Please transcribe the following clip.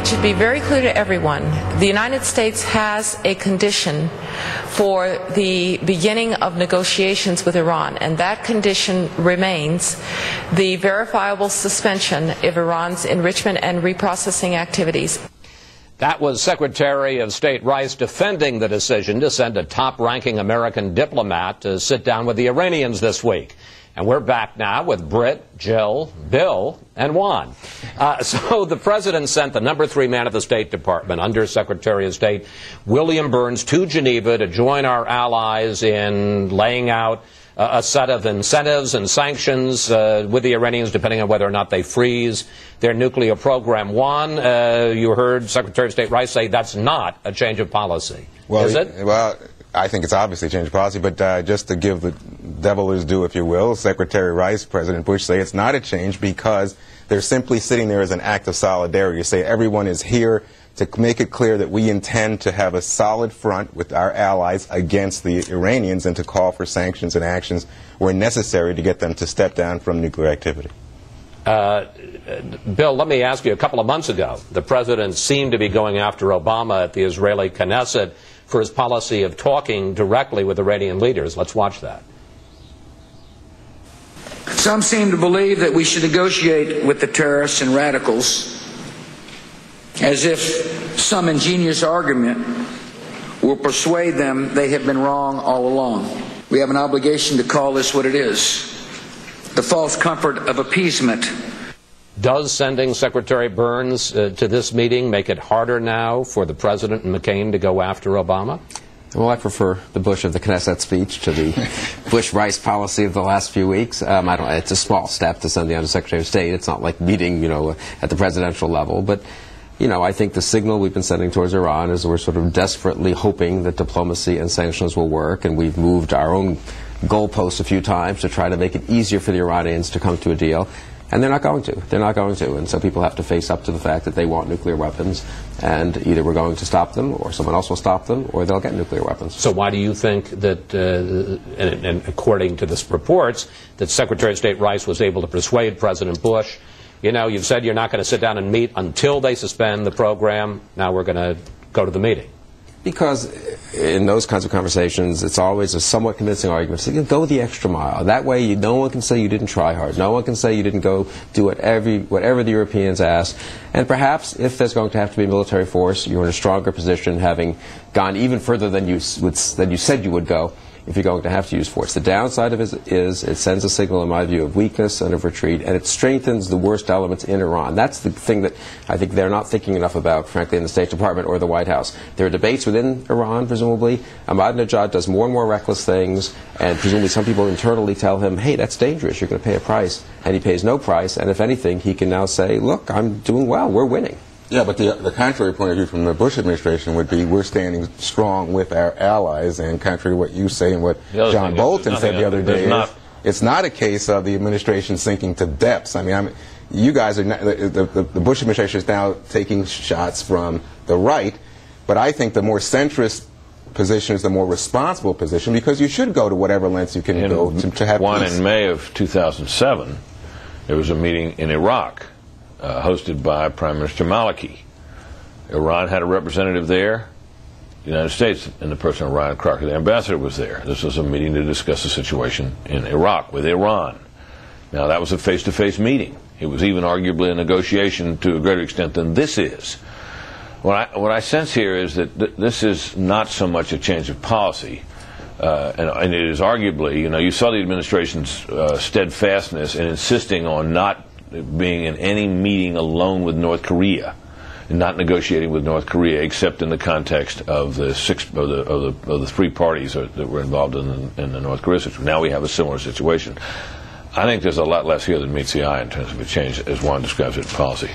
It should be very clear to everyone the United States has a condition for the beginning of negotiations with Iran, and that condition remains the verifiable suspension of Iran's enrichment and reprocessing activities. That was Secretary of State Rice defending the decision to send a top ranking American diplomat to sit down with the Iranians this week. And we're back now with Brit, Jill, Bill, and Juan. Uh, so the president sent the number three man of the State Department, Under Secretary of State William Burns, to Geneva to join our allies in laying out uh, a set of incentives and sanctions uh, with the Iranians, depending on whether or not they freeze their nuclear program. Juan, uh, you heard Secretary of State Rice say that's not a change of policy. Well, Is it? Well, I think it's obviously a change of policy, but uh, just to give the devil his due, if you will, Secretary Rice, President Bush say it's not a change because they're simply sitting there as an act of solidarity say everyone is here to make it clear that we intend to have a solid front with our allies against the Iranians and to call for sanctions and actions where necessary to get them to step down from nuclear activity. Uh, Bill, let me ask you, a couple of months ago, the president seemed to be going after Obama at the Israeli Knesset for his policy of talking directly with Iranian leaders. Let's watch that. Some seem to believe that we should negotiate with the terrorists and radicals as if some ingenious argument will persuade them they have been wrong all along. We have an obligation to call this what it is the false comfort of appeasement does sending Secretary Burns uh, to this meeting make it harder now for the President and McCain to go after Obama? Well, I prefer the Bush of the Knesset speech to the Bush-Rice policy of the last few weeks. Um, I don't. It's a small step to send the Undersecretary of State. It's not like meeting, you know, at the presidential level. But, you know, I think the signal we've been sending towards Iran is we're sort of desperately hoping that diplomacy and sanctions will work, and we've moved our own goalposts a few times to try to make it easier for the Iranians to come to a deal. And they're not going to. They're not going to. And so people have to face up to the fact that they want nuclear weapons. And either we're going to stop them, or someone else will stop them, or they'll get nuclear weapons. So why do you think that, uh, and, and, according to this reports, that Secretary of State Rice was able to persuade President Bush, you know, you've said you're not going to sit down and meet until they suspend the program. Now we're going to go to the meeting. Because in those kinds of conversations, it's always a somewhat convincing argument. So go the extra mile. That way, you, no one can say you didn't try hard. No one can say you didn't go do what every, whatever the Europeans asked. And perhaps, if there's going to have to be military force, you're in a stronger position, having gone even further than you, than you said you would go if you're going to have to use force. The downside of it is it sends a signal, in my view, of weakness and of retreat, and it strengthens the worst elements in Iran. That's the thing that I think they're not thinking enough about, frankly, in the State Department or the White House. There are debates within Iran, presumably. Ahmadinejad does more and more reckless things, and presumably some people internally tell him, hey, that's dangerous, you're going to pay a price. And he pays no price, and if anything, he can now say, look, I'm doing well, we're winning. Yeah, but the, the contrary point of view from the Bush administration would be we're standing strong with our allies, and contrary to what you say and what John Bolton said the other day, not, it's not a case of the administration sinking to depths. I mean, I'm, you guys are not, the, the, the Bush administration is now taking shots from the right, but I think the more centrist position is the more responsible position because you should go to whatever lengths you can in go to, to have one peace. in May of 2007. There was a meeting in Iraq uh, hosted by Prime Minister Maliki. Iran had a representative there, the United States, in the person of Ryan Crocker. The ambassador was there. This was a meeting to discuss the situation in Iraq with Iran. Now, that was a face to face meeting. It was even arguably a negotiation to a greater extent than this is. What I, what I sense here is that th- this is not so much a change of policy. Uh, and, and, it is arguably, you know, you saw the administration's uh, steadfastness in insisting on not being in any meeting alone with North Korea and not negotiating with North Korea, except in the context of the six of the of the, of the three parties that were involved in the, in the North Korea situation. Now we have a similar situation. I think there's a lot less here than meets the eye in terms of a change, as Juan describes it in policy.